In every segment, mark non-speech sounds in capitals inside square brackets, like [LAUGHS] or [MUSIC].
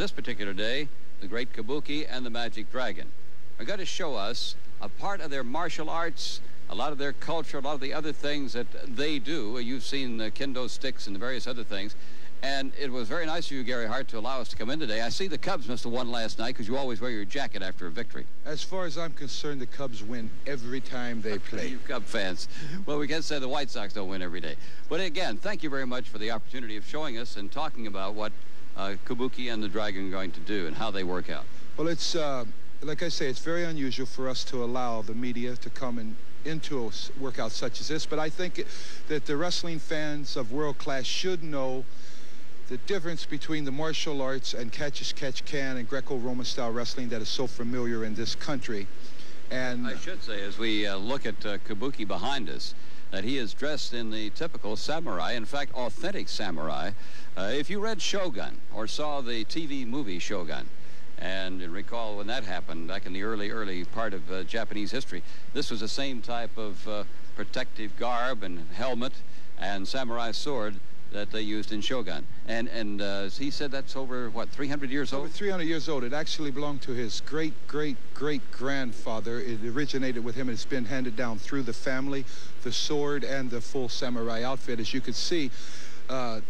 this particular day, the Great Kabuki and the Magic Dragon are going to show us a part of their martial arts, a lot of their culture, a lot of the other things that they do. You've seen the kendo sticks and the various other things. And it was very nice of you, Gary Hart, to allow us to come in today. I see the Cubs must have won last night because you always wear your jacket after a victory. As far as I'm concerned, the Cubs win every time they [LAUGHS] play. you Cub fans. Well, we can't say the White Sox don't win every day. But again, thank you very much for the opportunity of showing us and talking about what uh, Kabuki and the Dragon going to do and how they work out. Well, it's, uh, like I say, it's very unusual for us to allow the media to come and into a workout such as this, but I think that the wrestling fans of world class should know the difference between the martial arts and catch as catch can and Greco-Roman style wrestling that is so familiar in this country. And I should say, as we uh, look at uh, Kabuki behind us, that he is dressed in the typical samurai, in fact, authentic samurai. Uh, if you read Shogun or saw the TV movie Shogun, and recall when that happened back in the early, early part of uh, Japanese history, this was the same type of uh, protective garb and helmet and samurai sword that they used in Shogun. And and uh, he said that's over, what, 300 years old? Over 300 years old. It actually belonged to his great, great, great grandfather. It originated with him and it's been handed down through the family, the sword and the full samurai outfit. As you can see, uh,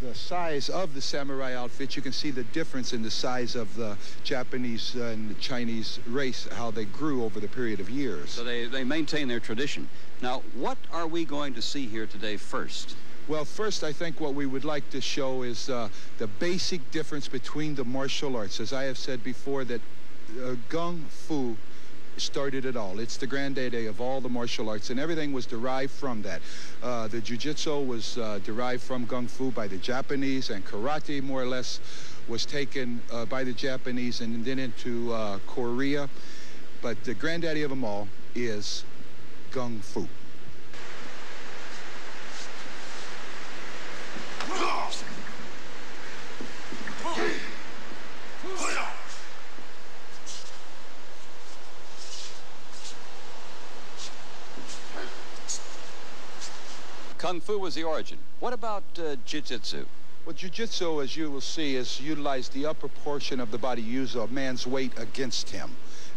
the size of the samurai outfit, you can see the difference in the size of the Japanese and the Chinese race, how they grew over the period of years. So they, they maintain their tradition. Now, what are we going to see here today first? Well, first, I think what we would like to show is uh, the basic difference between the martial arts. As I have said before, that uh, Gung Fu started it all. It's the granddaddy of all the martial arts, and everything was derived from that. Uh, the jiu-jitsu was uh, derived from Gung Fu by the Japanese, and karate, more or less, was taken uh, by the Japanese and then into uh, Korea. But the granddaddy of them all is Gung Fu. Kung Fu was the origin. What about uh, Jiu-Jitsu? Well, Jiu-Jitsu, as you will see, is utilize the upper portion of the body, use a man's weight against him.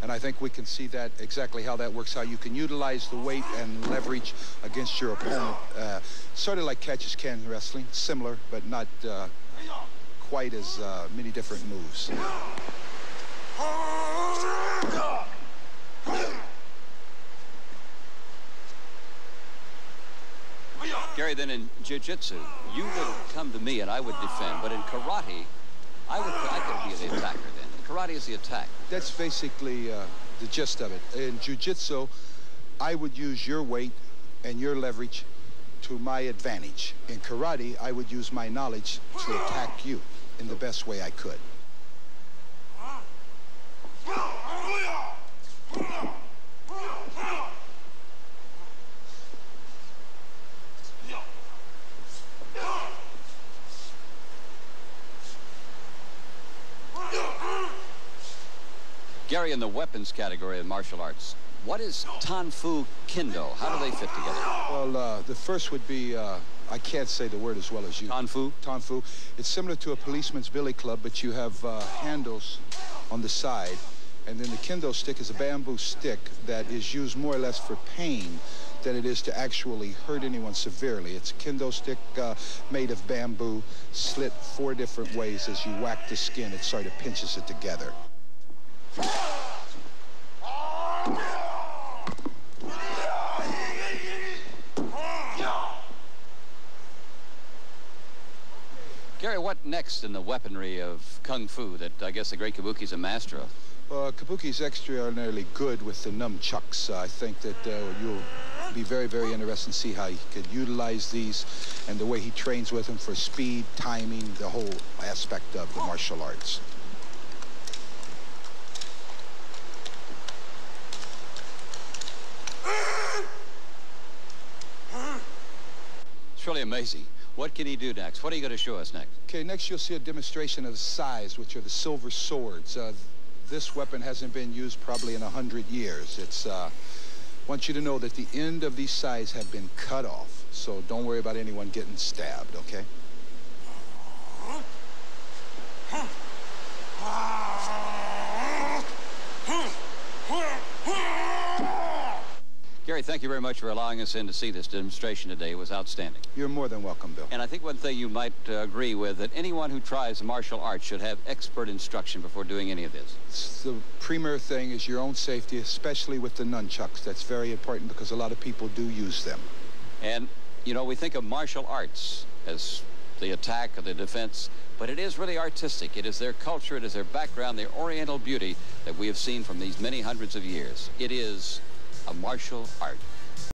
And I think we can see that exactly how that works, how you can utilize the weight and leverage against your opponent. Uh, sort of like catches can wrestling, similar, but not uh, quite as uh, many different moves. Gary, then in jiu-jitsu, you would come to me and I would defend, but in karate, I would I could be the attacker then. Karate is the attack. That's basically uh, the gist of it. In jiu-jitsu, I would use your weight and your leverage to my advantage. In karate, I would use my knowledge to attack you in the best way I could. Gary, in the weapons category of martial arts, what is Tanfu Kendo? How do they fit together? Well, uh, the first would be, uh, I can't say the word as well as you. Tanfu? Tanfu. It's similar to a policeman's billy club, but you have uh, handles on the side. And then the kendo stick is a bamboo stick that is used more or less for pain than it is to actually hurt anyone severely. It's a kendo stick uh, made of bamboo, slit four different ways. As you whack the skin, it sort of pinches it together. What next in the weaponry of Kung Fu that I guess the great Kabuki's a master of? Uh, Kabuki's extraordinarily good with the nunchucks. I think that uh, you'll be very, very interested to see how he could utilize these and the way he trains with them for speed, timing, the whole aspect of the martial arts. It's really amazing. What can he do next? What are you going to show us next? Okay, next you'll see a demonstration of sais, which are the silver swords. Uh, this weapon hasn't been used probably in a hundred years. It's, uh, want you to know that the end of these sides have been cut off, so don't worry about anyone getting stabbed, okay? Thank you very much for allowing us in to see this demonstration today. It was outstanding. You're more than welcome, Bill. And I think one thing you might uh, agree with, that anyone who tries martial arts should have expert instruction before doing any of this. It's the premier thing is your own safety, especially with the nunchucks. That's very important because a lot of people do use them. And, you know, we think of martial arts as the attack or the defense, but it is really artistic. It is their culture, it is their background, their oriental beauty that we have seen from these many hundreds of years. It is a martial art.